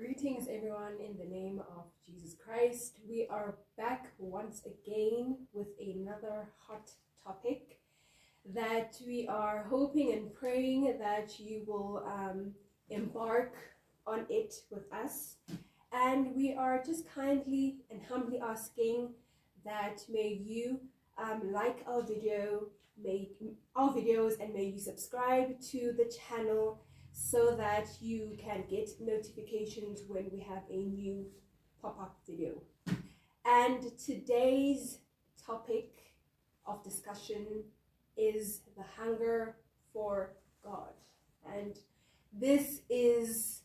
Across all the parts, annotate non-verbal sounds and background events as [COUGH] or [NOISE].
Greetings, everyone, in the name of Jesus Christ. We are back once again with another hot topic that we are hoping and praying that you will um, embark on it with us. And we are just kindly and humbly asking that may you um, like our video, may our videos, and may you subscribe to the channel so that you can get notifications when we have a new pop-up video. And today's topic of discussion is the hunger for God. And this is,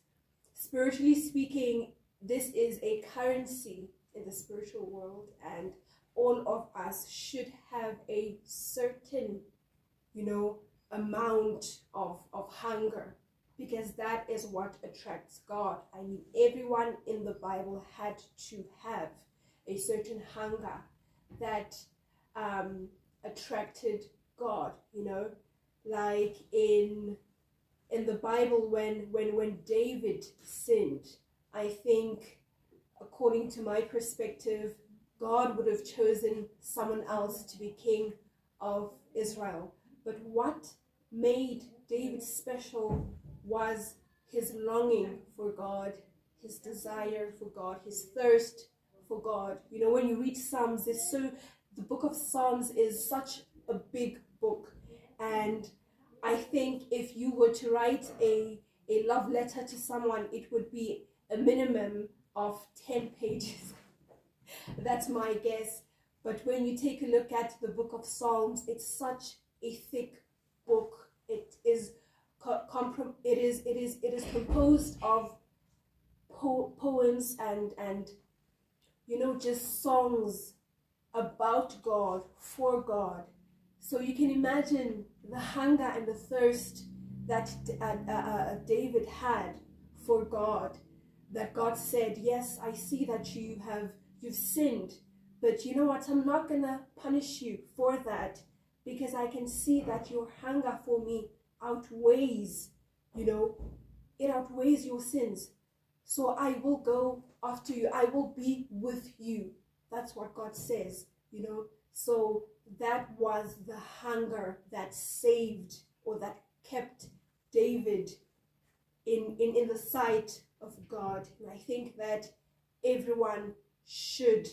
spiritually speaking, this is a currency in the spiritual world and all of us should have a certain, you know, amount of, of hunger because that is what attracts God. I mean, everyone in the Bible had to have a certain hunger that um, attracted God. You know, like in in the Bible when when when David sinned, I think, according to my perspective, God would have chosen someone else to be king of Israel. But what made David special was his longing for God, his desire for God, his thirst for God. You know, when you read Psalms, it's so the book of Psalms is such a big book. And I think if you were to write a, a love letter to someone, it would be a minimum of 10 [LAUGHS] pages. That's my guess. But when you take a look at the book of Psalms, it's such a thick book. It is it is it is it is composed of po poems and and you know just songs about God for God. So you can imagine the hunger and the thirst that uh, uh, uh, David had for God. That God said, "Yes, I see that you have you've sinned, but you know what? I'm not gonna punish you for that." because I can see that your hunger for me outweighs, you know, it outweighs your sins. So I will go after you. I will be with you. That's what God says, you know. So that was the hunger that saved or that kept David in, in, in the sight of God. And I think that everyone should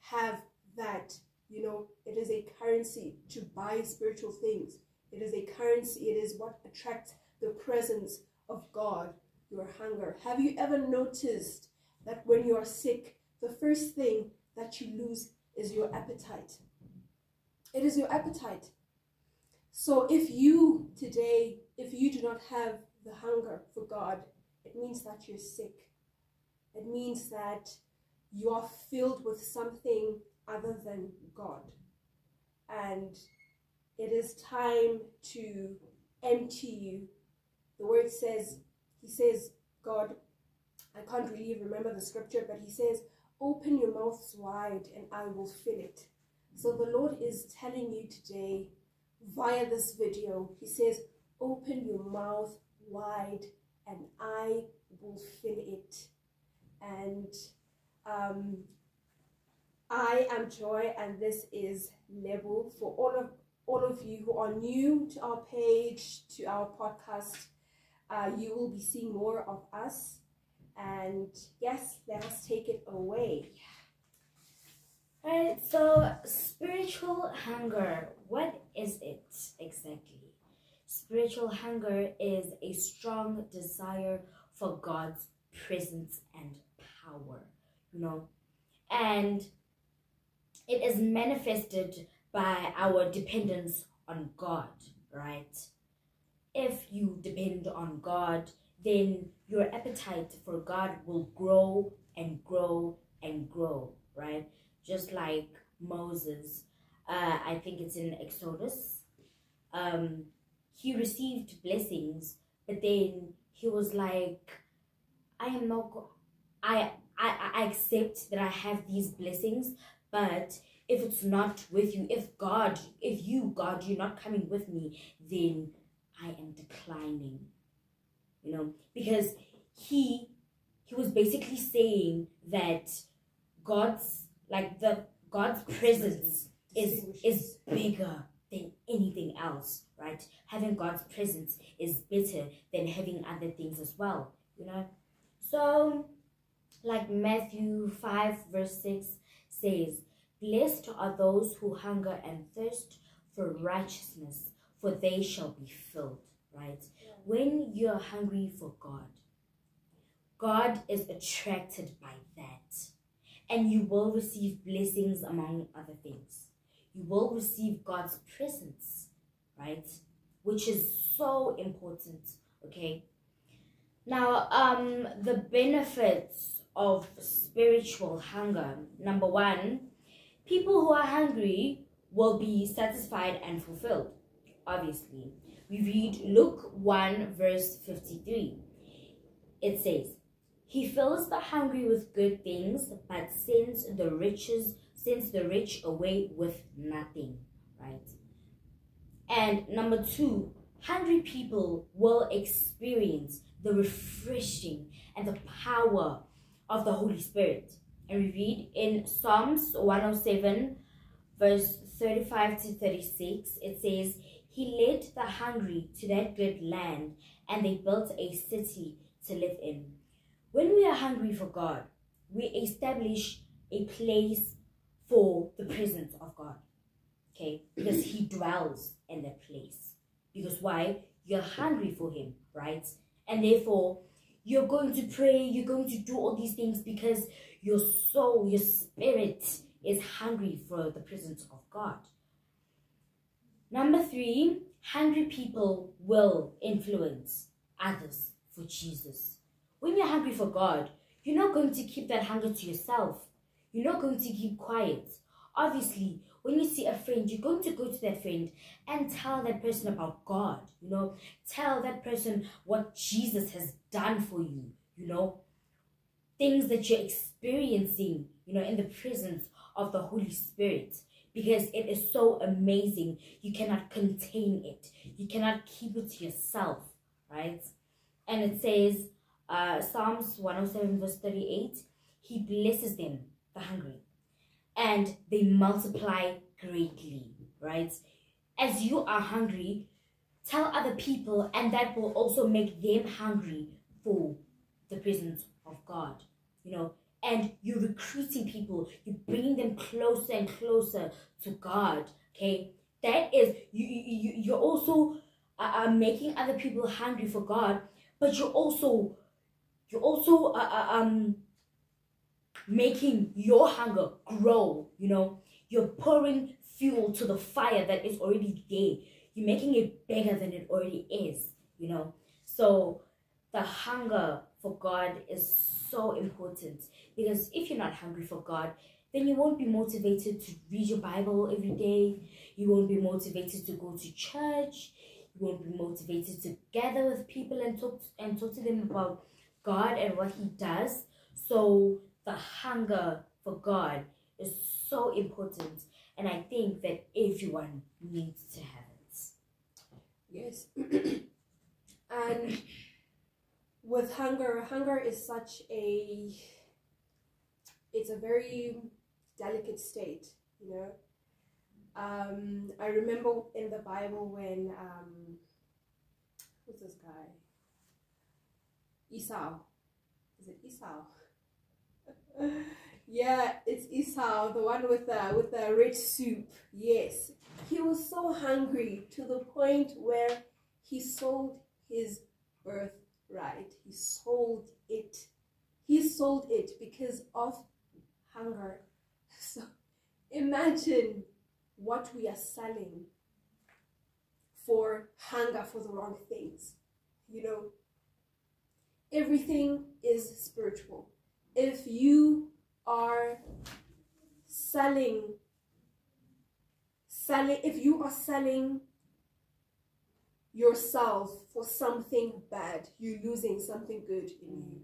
have that. You know, it is a currency to buy spiritual things. It is a currency. It is what attracts the presence of God, your hunger. Have you ever noticed that when you are sick, the first thing that you lose is your appetite? It is your appetite. So if you today, if you do not have the hunger for God, it means that you're sick. It means that you are filled with something other than God. And it is time to empty you. The word says, he says, God, I can't really remember the scripture, but he says, open your mouths wide and I will fill it. So the Lord is telling you today via this video, he says, open your mouth wide and I will fill it. And um, I am Joy and this is Level for all of all of you who are new to our page, to our podcast, uh, you will be seeing more of us. And yes, let us take it away. Alright, so spiritual hunger, what is it exactly? Spiritual hunger is a strong desire for God's presence and power, you know, and it is manifested by our dependence on God, right? If you depend on God, then your appetite for God will grow and grow and grow, right? Just like Moses, uh, I think it's in Exodus, um, he received blessings, but then he was like, I am not, I, I, I accept that I have these blessings, but if it's not with you, if God, if you, God, you're not coming with me, then I am declining. You know, because he he was basically saying that God's like the God's presence is is bigger than anything else, right? Having God's presence is better than having other things as well, you know. So, like Matthew five verse six says, "Blessed are those who hunger and thirst for righteousness, for they shall be filled." Right? When you're hungry for God, God is attracted by that. And you will receive blessings among other things. You will receive God's presence, right? Which is so important, okay? Now, um, the benefits of spiritual hunger. Number one, people who are hungry will be satisfied and fulfilled, obviously. We read Luke 1, verse 53. It says, he fills the hungry with good things, but sends the riches sends the rich away with nothing, right? And number two, hungry people will experience the refreshing and the power of the Holy Spirit. Read in Psalms 107, verse 35 to 36, it says, He led the hungry to that good land, and they built a city to live in. When we are hungry for God, we establish a place for the presence of God. Okay? Because He dwells in that place. Because why? You're hungry for Him, right? And therefore, you're going to pray, you're going to do all these things because your soul, your spirit is hungry for the presence of God. Number three, hungry people will influence others for Jesus. When you're hungry for God, you're not going to keep that hunger to yourself. You're not going to keep quiet. Obviously, when you see a friend, you're going to go to that friend and tell that person about God, you know, tell that person what Jesus has done for you, you know, things that you're experiencing, you know, in the presence of the Holy Spirit because it is so amazing. You cannot contain it, you cannot keep it to yourself, right? And it says, uh, Psalms 107 verse 38, he blesses them, the hungry, and they multiply greatly, right? As you are hungry, tell other people, and that will also make them hungry for the presence of God, you know. And you're recruiting people, you're bringing them closer and closer to God, okay? That is, you, you, you're also uh, uh, making other people hungry for God, but you're also you're also uh, uh, um making your hunger grow you know? You're pouring fuel to the fire that is already there. You're making it bigger than it already is you know? So the hunger for god is so important because if you're not hungry for god then you won't be motivated to read your bible every day. You won't be motivated to go to church. You won't be motivated to gather with people and talk and talk to them about God and what He does. So the hunger for God is so important, and I think that everyone needs to have it. Yes, [CLEARS THROAT] and with hunger, hunger is such a it's a very delicate state, you know. Um, I remember in the Bible when um, who's this guy? Esau. Is it Esau? Yeah, it's Esau, the one with the with the rich soup. Yes. He was so hungry to the point where he sold his birthright. He sold it. He sold it because of hunger. [LAUGHS] So imagine what we are selling for hunger for the wrong things. You know, everything is spiritual. If you are selling, selling, if you are selling yourself for something bad, you're losing something good in you,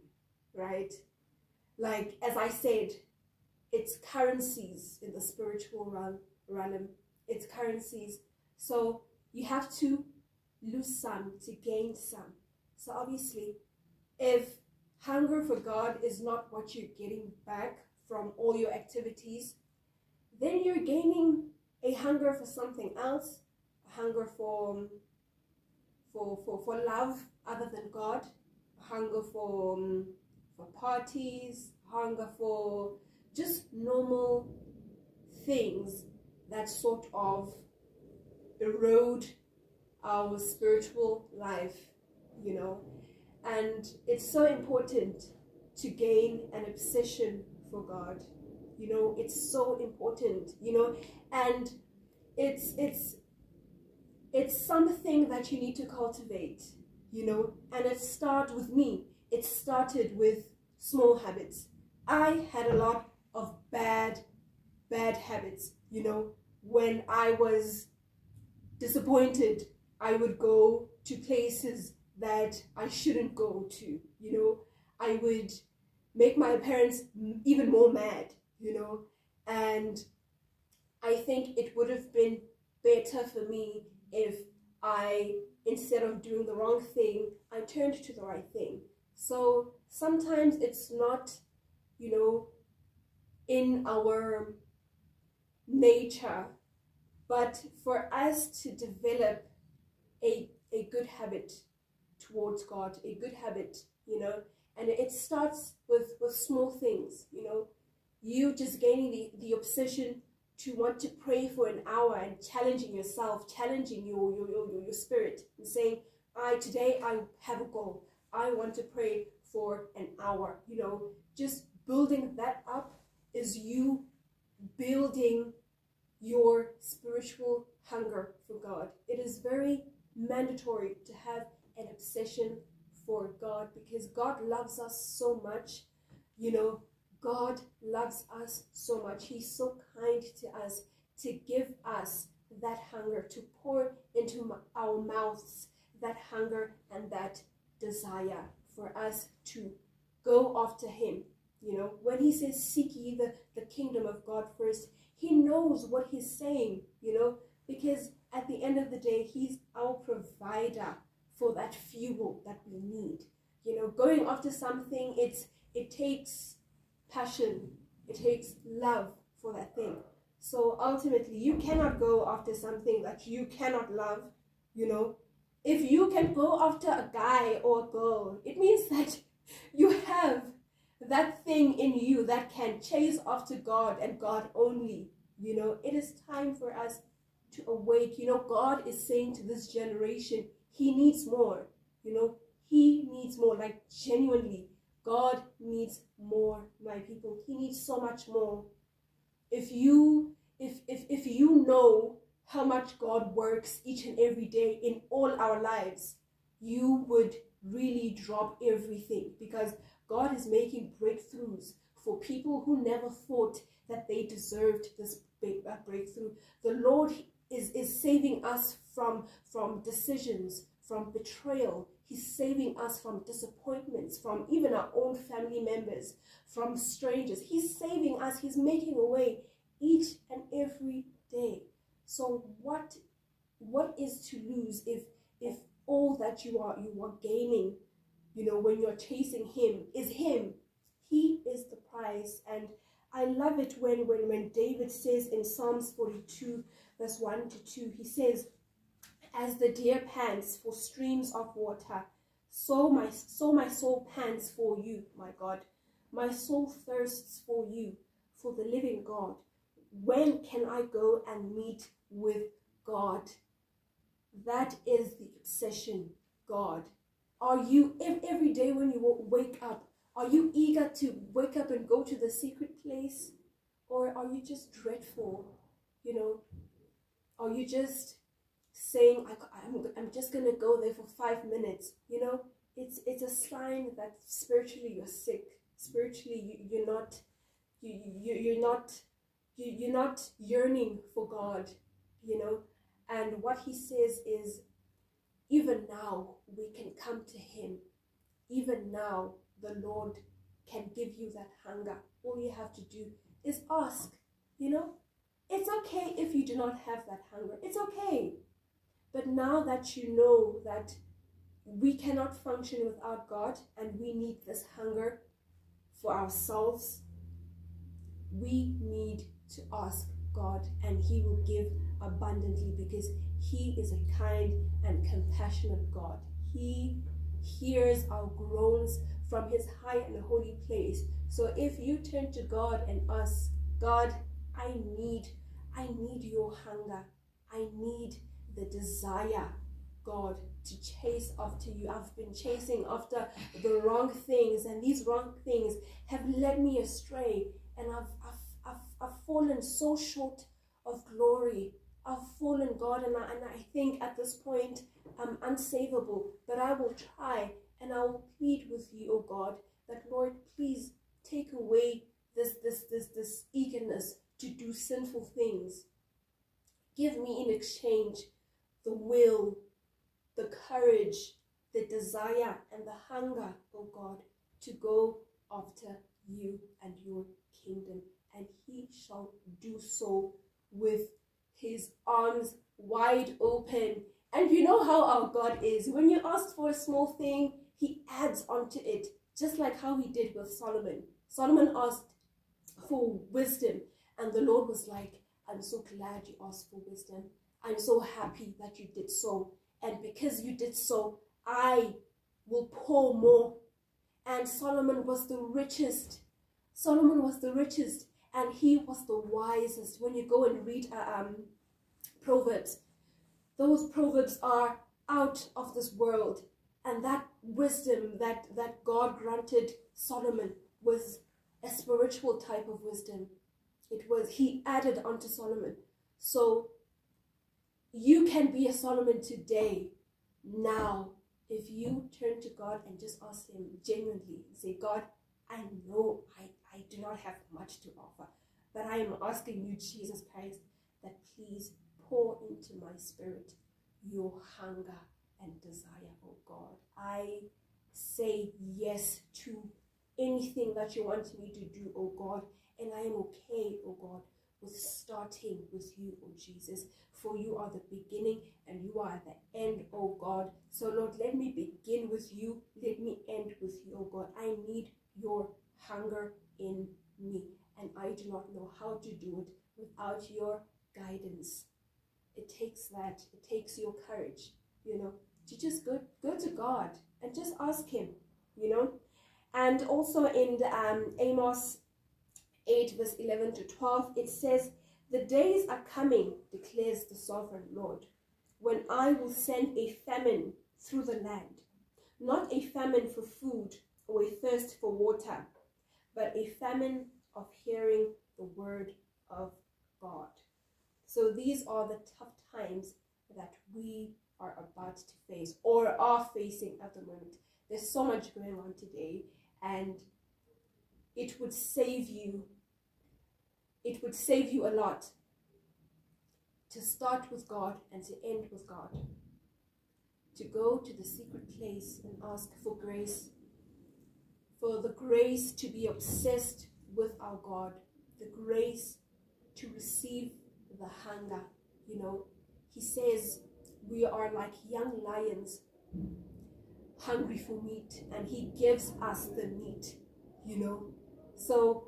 right? Like, as I said, it's currencies in the spiritual realm, realm. It's currencies. So you have to lose some to gain some. So obviously, if hunger for God is not what you're getting back from all your activities, then you're gaining a hunger for something else, a hunger for for for, for love other than God, a hunger for um, for parties, hunger for just normal things that sort of erode our spiritual life, you know. And it's so important to gain an obsession for God. You know, it's so important, you know, and it's it's it's something that you need to cultivate, you know, and it started with me. It started with small habits. I had a lot of bad, bad habits, you know, when I was disappointed, I would go to places that I shouldn't go to, you know. I would make my parents even more mad, you know. And I think it would have been better for me if I, instead of doing the wrong thing, I turned to the right thing. So sometimes it's not, you know, in our nature, but for us to develop a, a good habit towards God, a good habit, you know, and it starts with, with small things, you know, you just gaining the, the obsession to want to pray for an hour and challenging yourself, challenging your, your, your, your spirit and saying, I today I have a goal. I want to pray for an hour. You know, just building that up is you building your spiritual hunger for God. It is very mandatory to have an obsession for God because God loves us so much. You know, God loves us so much. He's so kind to us to give us that hunger, to pour into our mouths that hunger and that desire for us to go after Him. You know, when He says, Seek ye the, the kingdom of God first, He knows what He's saying, you know, because at the end of the day, He's our provider for that fuel that we need. You know, going after something, it's it takes passion, it takes love for that thing. So ultimately, you cannot go after something that you cannot love. You know, if you can go after a guy or a girl, it means [LAUGHS] that you have that thing in you that can chase after God and God only. You know, it is time for us to awake. You know, God is saying to this generation, He needs more. You know, He needs more. Like, genuinely, God needs more, my people. He needs so much more. If you if if if you know how much God works each and every day in all our lives, you would really drop everything because God is making breakthroughs for people who never thought that they deserved this uh, breakthrough. The Lord is, is saving us from, from decisions, from betrayal. He's saving us from disappointments, from even our own family members, from strangers. He's saving us. He's making a way each and every day. So what what is to lose if if all that you are you are gaining, you know, when you're chasing him is him. He is the prize. And I love it when when when David says in Psalms 42 verse 1 to 2, he says, As the deer pants for streams of water, so my, so my soul pants for you, my God. My soul thirsts for you, for the living God. When can I go and meet with God? That is the obsession, God. Are you, every day when you wake up, are you eager to wake up and go to the secret place? Or are you just dreadful? You know, are you just saying, I'm, I'm just to go there for five minutes? You know, it's, it's a sign that spiritually you're sick. Spiritually, you, you're not, you, you, you're not, you, you're not yearning for God, you know. And what he says is, even now we can come to him. Even now the Lord can give you that hunger. All you have to do is ask, you know, it's okay if you do not have that hunger. It's okay. But now that you know that we cannot function without God, and we need this hunger for ourselves. We need to ask God, and He will give abundantly because He is a kind and compassionate God. He hears our groans from His high and holy place. So if you turn to God and ask, God, I need, I need your hunger. I need the desire, God, to chase after you. I've been chasing after the wrong things, and these wrong things have led me astray, and I've, I've, I've, I've fallen so short of glory. I've fallen, God, and I, and I think at this point I'm unsavable, but I will try and I will plead with you, oh God, that Lord, please take away this, this, this, this eagerness to do sinful things. Give me in exchange the will, the courage, the desire, and the hunger, oh God, to go after you and your kingdom. And he shall do so with his arms wide open. And you know how our God is. When you ask for a small thing, he adds onto it, just like how he did with Solomon. Solomon asked for wisdom, and the Lord was like, I'm so glad you asked for wisdom. I'm so happy that you did so. And because you did so, I will pour more. And Solomon was the richest. Solomon was the richest and he was the wisest. When you go and read uh, um, Proverbs, those Proverbs are out of this world. And that wisdom that, that God granted Solomon was a spiritual type of wisdom. It was, he added unto Solomon. So you can be a Solomon today, now, if you turn to God and just ask him genuinely, say, God, I know I, I do not have much to offer, but I am asking you, Jesus Christ, that please pour into my spirit your hunger and desire, oh God. I say yes to anything that you want me to do, oh God, and I am okay, oh God, with starting with you, oh Jesus. For you are the beginning and you are the end, oh God. So, Lord, let me begin with you. Let me end with you, oh God. I need your hunger in me. And I do not know how to do it without your guidance. It takes that, it takes your courage, you know, to just go, go to God and just ask Him, you know. And also in the, um, Amos 8, verse 11 to 12, it says, The days are coming, declares the sovereign Lord, when I will send a famine through the land, not a famine for food or a thirst for water, but a famine of hearing the word of God. So these are the tough times that we are about to face or are facing at the moment. There's so much going on today, and it would save you. It would save you a lot to start with God and to end with God. To go to the secret place and ask for grace for the grace to be obsessed with our God, the grace to receive the hunger. You know, he says we are like young lions hungry for meat, and he gives us the meat, you know. So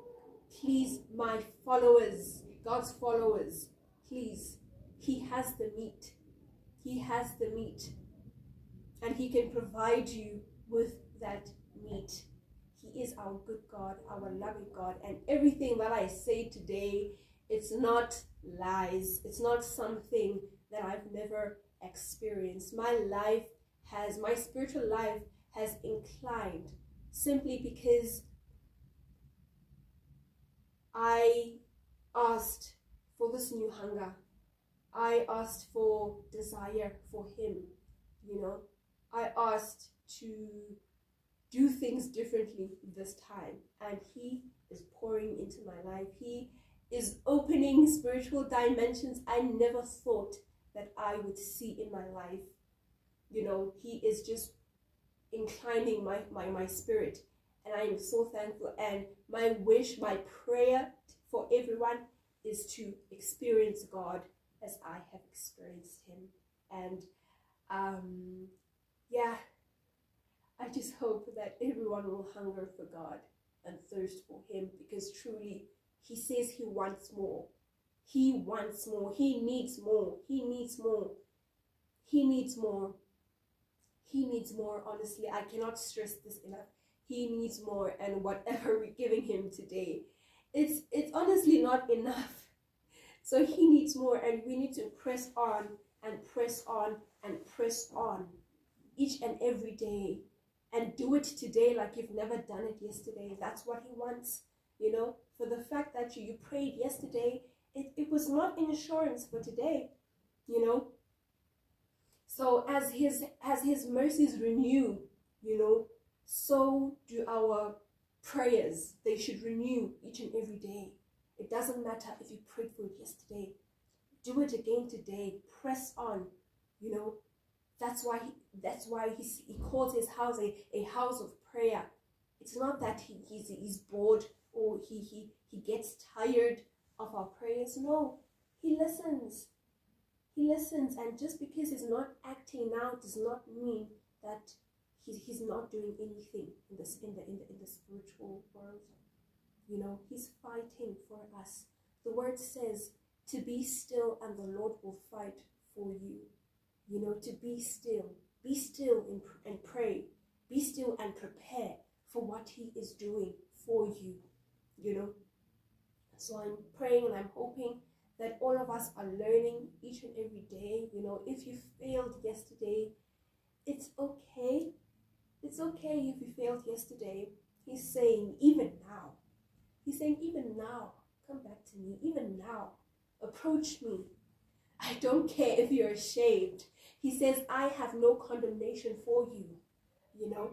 please, my followers, God's followers, please, he has the meat. He has the meat. And he can provide you with that meat. He is our good God, our loving God. And everything that I say today, it's not lies. It's not something that I've never experienced. My life has, my spiritual life has inclined simply because I asked for this new hunger. I asked for desire for Him, you know. I asked to do things differently this time. And He is pouring into my life. He is opening spiritual dimensions I never thought that I would see in my life. You know, He is just inclining my, my, my spirit. And I am so thankful. And my wish, my prayer for everyone is to experience God as I have experienced Him. And um, yeah, I just hope that everyone will hunger for God and thirst for Him because truly He says He wants more. He wants more. He needs more. He needs more. He needs more. He needs more. Honestly, I cannot stress this enough. He needs more, and whatever [LAUGHS] we're giving Him today, it's it's honestly not enough. So He needs more, and we need to press on and press on and press on each and every day and do it today like you've never done it yesterday. That's what he wants, you know. For the fact that you, you prayed yesterday, it, it was not insurance for today, you know. So as his as his mercies renew, you know, so do our prayers. They should renew each and every day. It doesn't matter if you prayed for it yesterday. Do it again today. Press on, you know. That's why he, that's why he's, he calls his house a, a house of prayer. It's not that he, he's, he's bored or he, he, he gets tired of our prayers. No, he listens. He listens, and just because he's not acting now does not mean that he's, he's not doing anything in this in the, in the in the spiritual world. You know, he's fighting for us. The word says to be still and the Lord will fight for you. You know, to be still. Be still and, and pray. Be still and prepare for what he is doing for you. You know, so I'm praying and I'm hoping that all of us are learning each and every day. You know, if you failed yesterday, it's okay. It's okay if you failed yesterday. He's saying, even now. He's saying, even now, come back to me. Even now, approach me. I don't care if you're ashamed. He says, I have no condemnation for you. You know,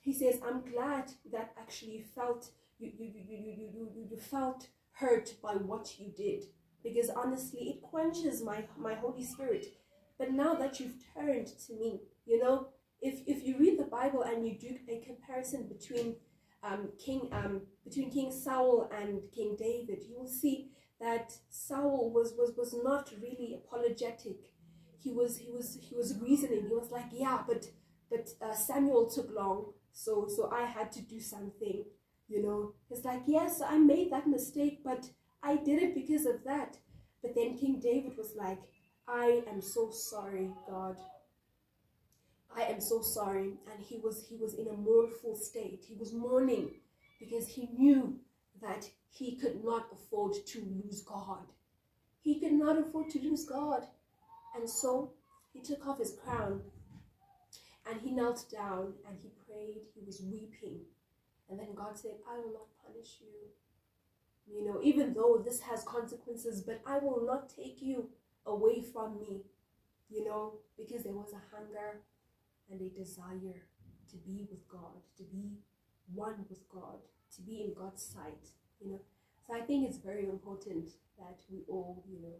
he says, I'm glad that actually you felt you you, you, you, you, you, you felt hurt by what you did. Because honestly, it quenches my, my Holy Spirit. But now that you've turned to me, you know, if, if you read the Bible and you do a comparison between um, King um, between King Saul and King David, you will see that Saul was, was, was not really apologetic. He was he was he was reasoning. He was like, yeah, but but uh, Samuel took long, so so I had to do something. You know, it's like, yes, I made that mistake, but I did it because of that. But then King David was like, I am so sorry, God. I am so sorry. And he was he was in a mournful state. He was mourning because he knew that he could not afford to lose God. He could not afford to lose God. And so he took off his crown and he knelt down and he prayed. He was weeping. And then God said, I will not punish you. You know, even though this has consequences, but I will not take you away from me. You know, because there was a hunger and a desire to be with God, to be one with God, to be in God's sight. You know, so I think it's very important that we all, you know,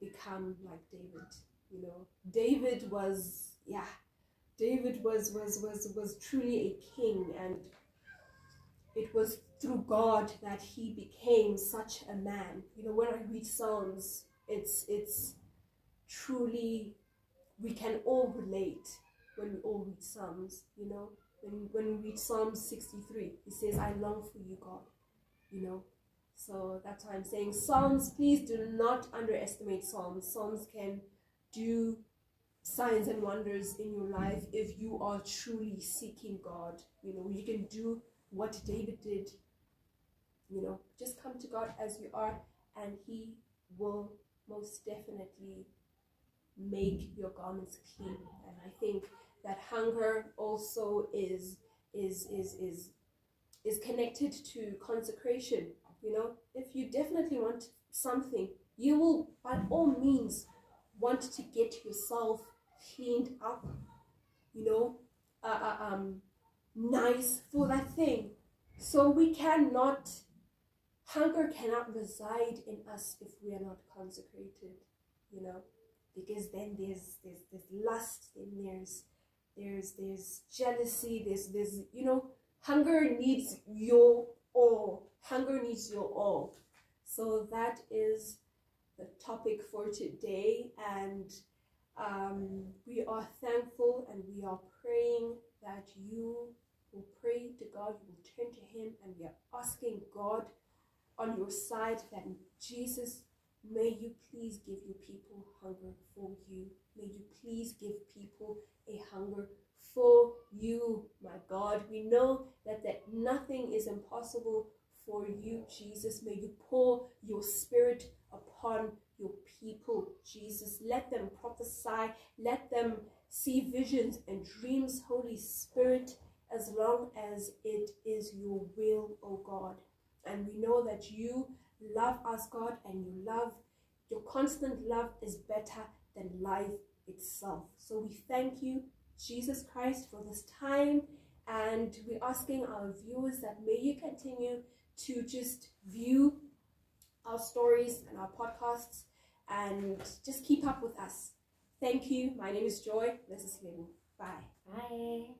become like David. You know, David was, yeah, David was was was was truly a king, and it was through God that he became such a man. You know, when I read Psalms, it's it's truly we can all relate when we all read Psalms. You know, when when we read Psalm sixty three, he says, "I long for you, God." You know, so that's why I'm saying Psalms. Please do not underestimate Psalms. Psalms can do signs and wonders in your life if you are truly seeking God. You know, you can do what David did. You know, just come to God as you are, and He will most definitely make your garments clean. And I think that hunger also is is is is is connected to consecration. You know, if you definitely want something, you will by all means want to get yourself cleaned up. You know, uh, uh, um, nice for that thing. So we cannot, hunger cannot reside in us if we are not consecrated, you know, because then there's there's there's lust, then there's there's there's jealousy, there's there's you know, hunger needs your all. Hunger needs your all. So that is the topic for today, and um, we are thankful and we are praying that you will pray to God, you will turn to Him, and we are asking God on your side that Jesus, may you please give your people hunger for you. May you please give people a hunger for you, my God. We know that, that nothing is impossible for you, Jesus. May you pour your spirit upon your people, Jesus. Let them prophesy. Let them see visions and dreams, Holy Spirit, as long as it is your will, O God. And we know that you love us, God, and you love, your constant love is better than life itself. So we thank you, Jesus Christ, for this time. And we're asking our viewers that may you continue to just view our stories and our podcasts and just keep up with us. Thank you. My name is Joy. This is Lemu. Bye. Bye.